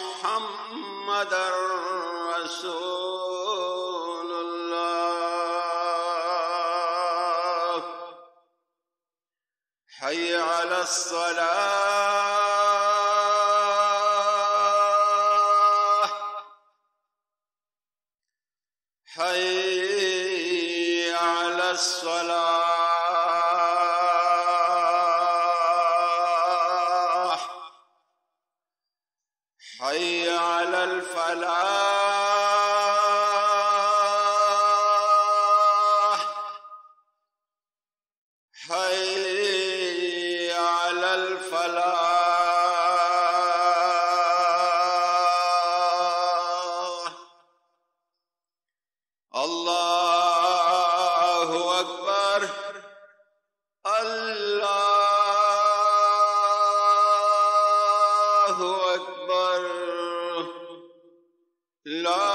محمدا رسول الله. حي على الصلاة. حي على الصلاة. حي على الفلاح. حي على الفلاح. الله الله أكبر. لا